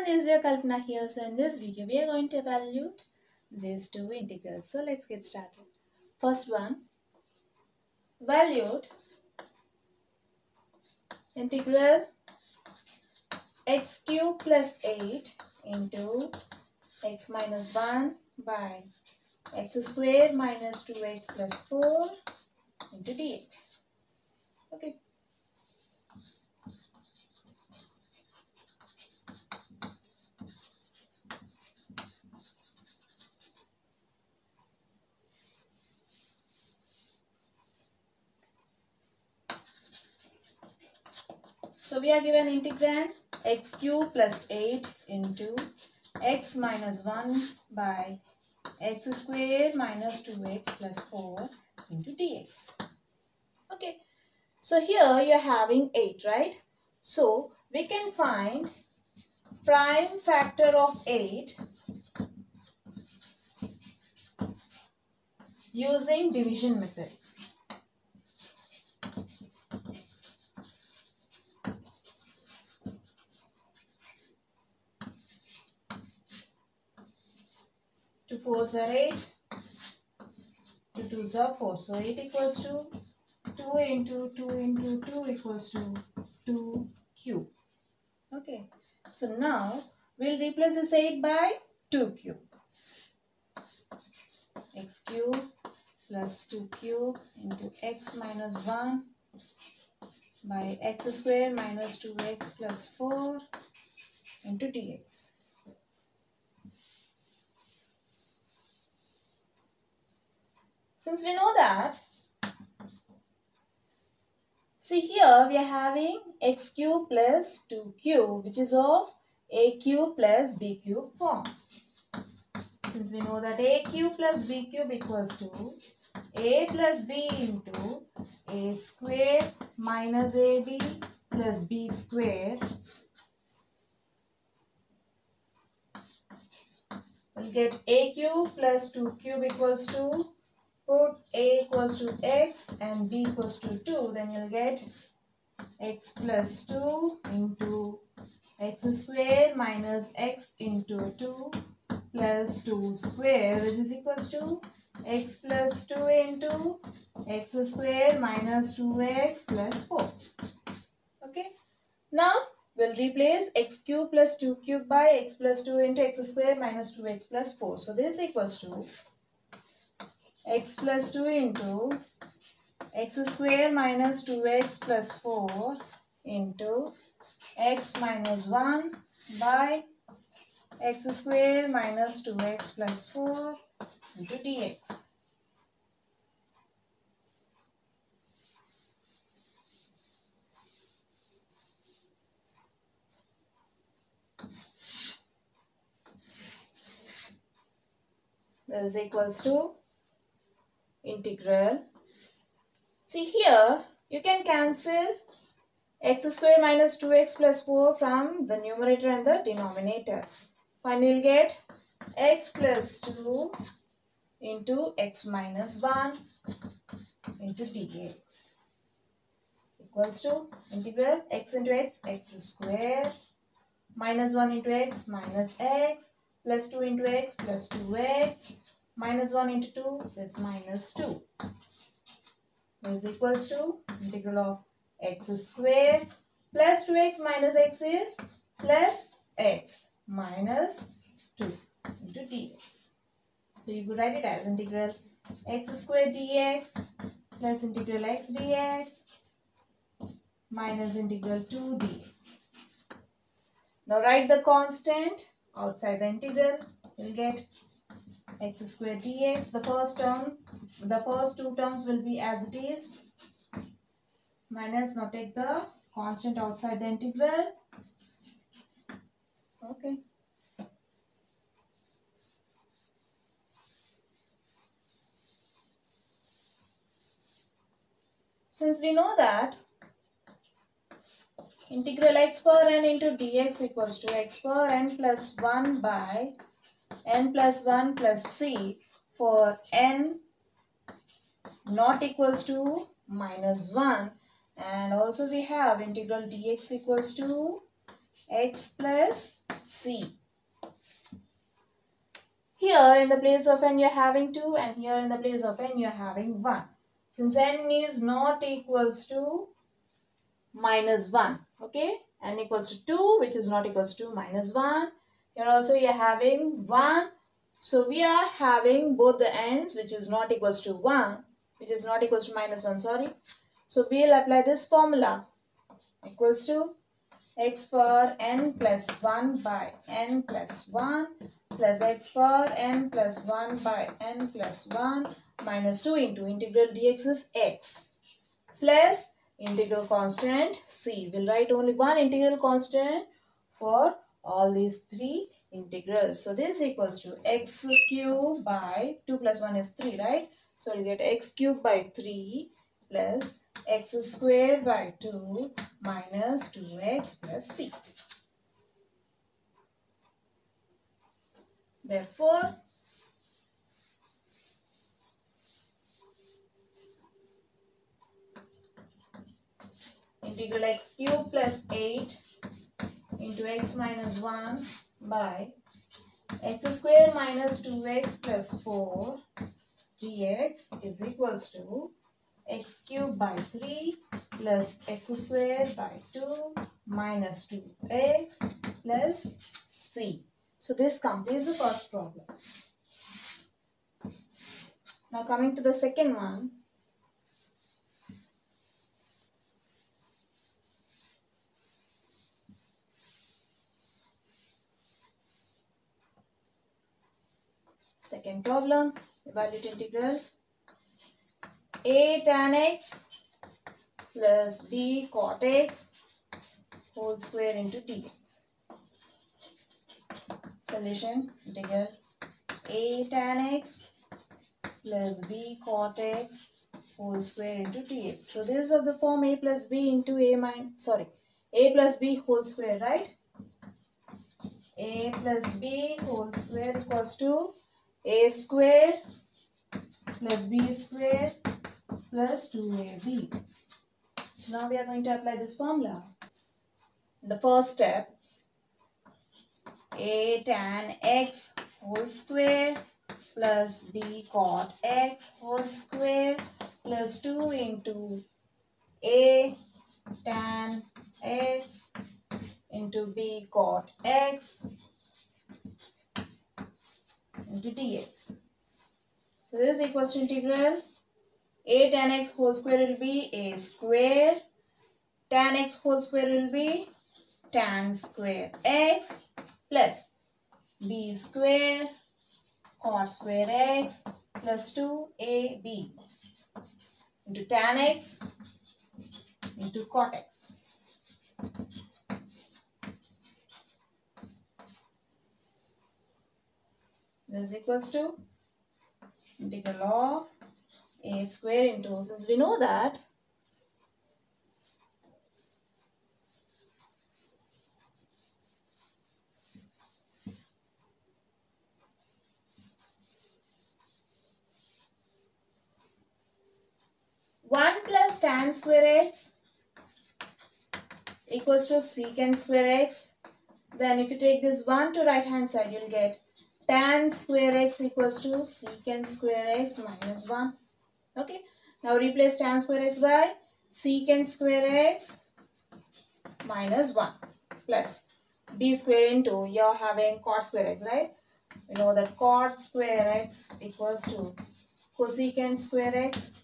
everyone, this is your Kalpana here. So in this video, we are going to evaluate these two integrals. So let's get started. First one, evaluate integral x cube plus 8 into x minus 1 by x square minus 2x plus 4 into dx. Okay. So we are given integrand x cube plus 8 into x minus 1 by x square minus 2x plus 4 into dx. Okay. So here you are having 8, right? So we can find prime factor of 8 using division method. Two fours are eight. Two twos are four. So eight equals to two into two into two equals to two cube. Okay. So now we'll replace this eight by two cube. X cube plus two cube into x minus one by x square minus 2x plus 4 into dx. Since we know that, see here we are having x cube plus 2 cube which is of a cube plus b cube form. Since we know that a cube plus b cube equals to a plus b into a square minus ab plus b square we'll get a cube plus 2 cube equals to put a equals to x and b equals to 2 then you'll get x plus 2 into x square minus x into 2 plus 2 square which is equals to x plus 2 into x square minus 2x plus 4 okay? Now we'll replace x cube plus 2 cube by x plus 2 into x square minus 2x plus 4 so this equals to x plus 2 into x square minus 2x plus 4 into x minus 1 by x square minus 2x plus 4 into dx. This is equals to integral. See here, you can cancel x square minus 2x plus 4 from the numerator and the denominator. Finally, you'll get x plus 2 into x minus 1 into dx equals to integral x into x, x square minus 1 into x minus x plus 2 into x plus 2x minus 1 into 2 is minus 2 is equals to integral of x square plus 2x minus x is plus x minus 2 into dx. So you could write it as integral x square dx plus integral x dx minus integral 2 dx. Now write the constant outside the integral. You'll get x square dx. The first term, the first two terms will be as it is. Minus, now take the constant outside the integral. Okay. Since we know that integral x power n into dx equals to x power n plus 1 by n plus 1 plus c for n not equals to minus 1 and also we have integral dx equals to x plus c. Here in the place of n you are having 2 and here in the place of n you are having 1. Since n is not equals to minus 1. Okay. n equals to 2 which is not equals to minus 1. Here also you are having 1. So we are having both the ends which is not equals to 1 which is not equals to minus 1 sorry. So we will apply this formula equals to x power n plus 1 by n plus 1 plus x power n plus 1 by n plus 1 minus 2 into integral dx is x plus integral constant c. We'll write only one integral constant for all these three integrals. So this equals to x cube by 2 plus 1 is 3 right. So we'll get x cube by 3 plus x square by 2 minus 2x plus c. Therefore, integral x cube plus 8 into x minus 1 by x square minus 2x plus 4 dx is equals to x cube by 3 plus x square by 2 minus 2x plus c. So this completes the first problem. Now coming to the second one. Second problem, evaluate integral a tan x plus b cot x whole square into dx. Solution integral a tan x plus b cot x whole square into dx. So this is of the form a plus b into a minus sorry a plus b whole square right? a plus b whole square equals to a square plus b square plus 2ab. So now we are going to apply this formula. The first step, a tan x whole square plus b cot x whole square plus 2 into a tan x into b cot x into dx. So this is equals to integral a tan x whole square will be a square. Tan x whole square will be tan square x plus b square cot square x plus 2ab into tan x into cot x. This is equals to integral of a square into, since we know that one plus tan square x equals to secant square x. Then if you take this 1 to right hand side, you'll get tan square x equals to secant square x minus 1. Okay. Now replace tan square x by secant square x minus 1 plus b square into you're having cot square x, right? We know that cot square x equals to cosecant square x.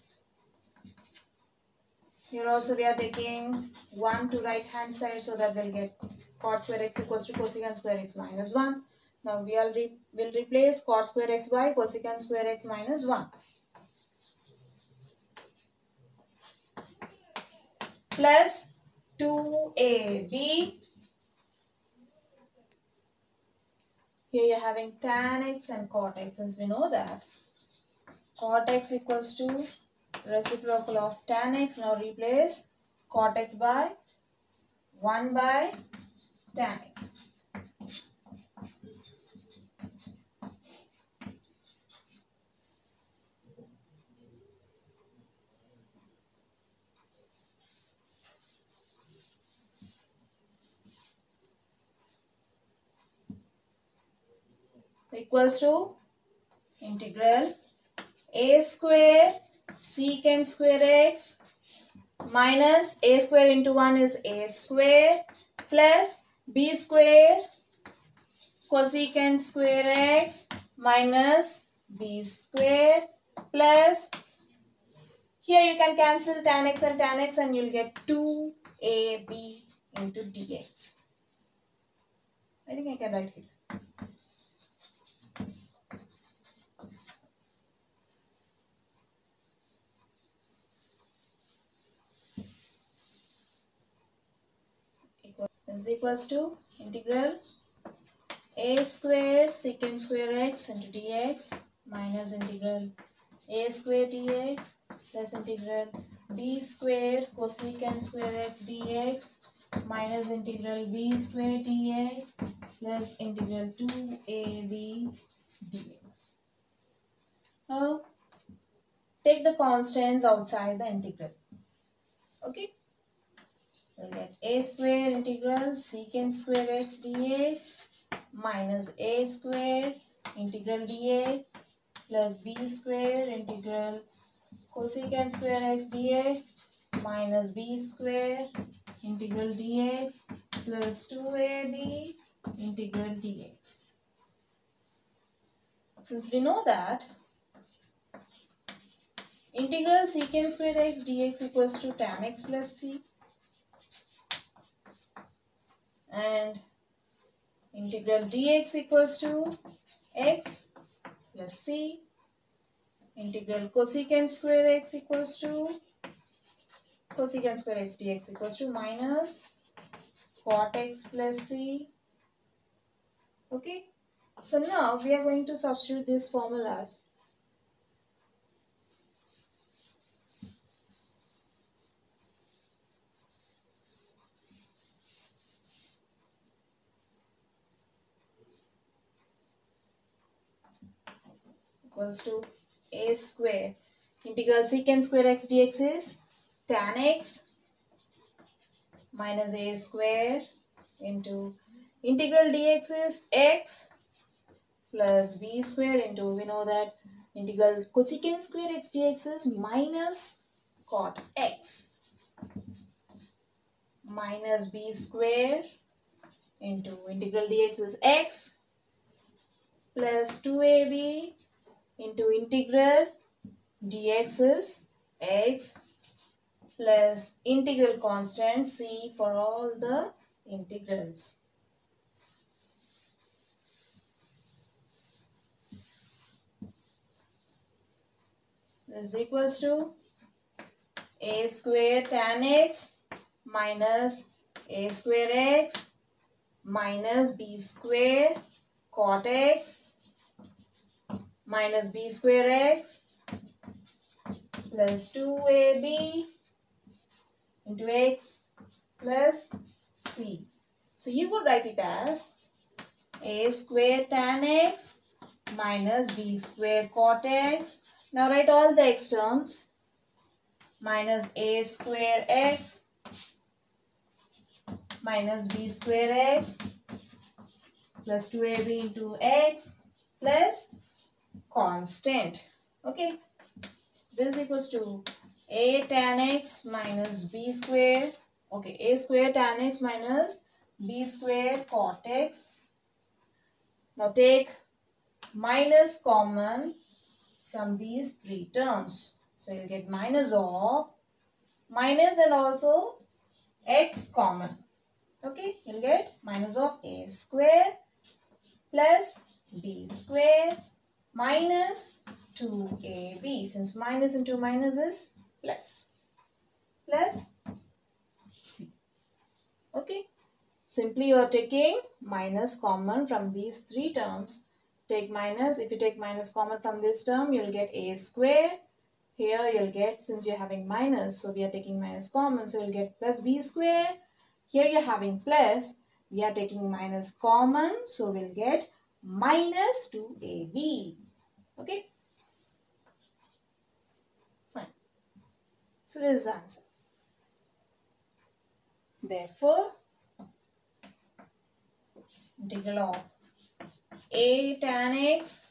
Here also we are taking 1 to right hand side so that we'll get cot square x equals to cosecant square x minus 1. Now we will re will replace cot square x by cosecant square x minus 1. plus 2ab. Here you're having tan x and cot x since we know that cot x equals to reciprocal of tan x. Now replace cot x by 1 by tan x. equals to integral a square secant square x minus a square into 1 is a square plus b square cosecant square x minus b square plus here you can cancel tan x and tan x and you'll get 2ab into dx. I think I can write it. Is equals to integral a square secant square x into dx minus integral a square dx plus integral b square cosecant square x dx minus integral b square dx plus integral 2ab dx. Now, take the constants outside the integral. Okay. We'll get a square integral secant square x dx minus a square integral dx plus b square integral cosecant square x dx minus b square integral dx plus 2ab integral dx. Since we know that integral secant square x dx equals to tan x plus c and integral dx equals to x plus c. Integral cosecant square x equals to cosecant square x dx equals to minus cot x plus c. Okay? So now we are going to substitute these formulas equals to a square. Integral secant square x dx is tan x minus a square into integral dx is x plus b square into we know that integral cosecant square x dx is minus cot x minus b square into integral dx is x plus 2ab into integral dx is x plus integral constant c for all the integrals. This is equals to a square tan x minus a square x minus b square cot x minus b square x plus 2ab into x plus c. So you could write it as a square tan x minus b square cot x. Now write all the x terms minus a square x minus b square x plus 2ab into x plus constant. Okay. This is equals to a tan x minus b square. Okay. a square tan x minus b square cot x. Now take minus common from these three terms. So you'll get minus of minus and also x common. Okay, you'll get minus of a square plus b square minus 2ab. Since minus into minus is plus. Plus c. Okay. Simply you are taking minus common from these three terms. Take minus. If you take minus common from this term, you'll get a square. Here you'll get, since you're having minus, so we are taking minus common, so you'll get plus b square. Here you're having plus, we are taking minus common, so we'll get minus 2ab. Okay. Fine. So this is the answer. Therefore, integral of a tan x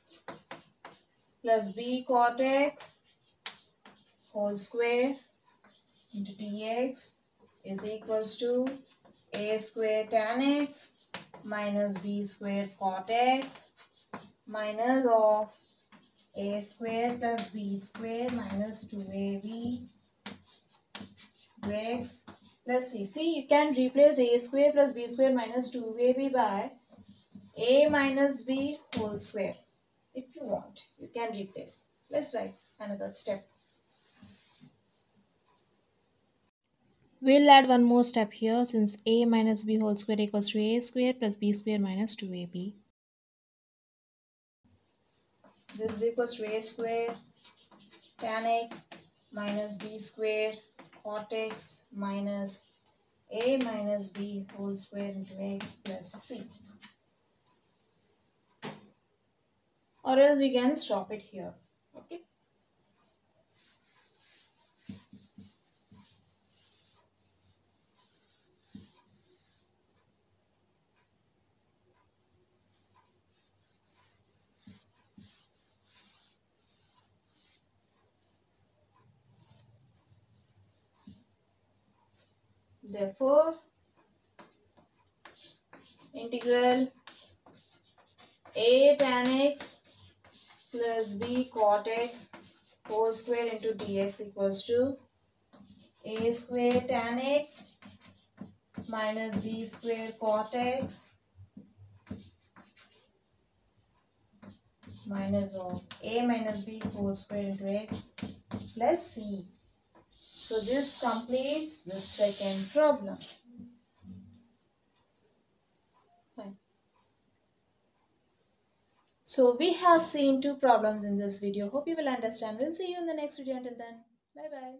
plus b cot x whole square into dx is equals to a square tan x minus b square cot x minus of a square plus b square minus 2ab x plus c. See, you can replace a square plus b square minus 2ab by a minus b whole square. If you want, you can replace. Let's write another step. We'll add one more step here since a minus b whole square equals to a square plus b square minus 2ab. This is equals to a square tan x minus b square cot x minus a minus b whole square into x plus c. Or else you can stop it here. Therefore, integral a tan x plus b cot x whole square into dx equals to a square tan x minus b square cot x minus of a minus b whole square into x plus c. So this completes the second problem. So we have seen two problems in this video. Hope you will understand. We'll see you in the next video. Until then, bye bye.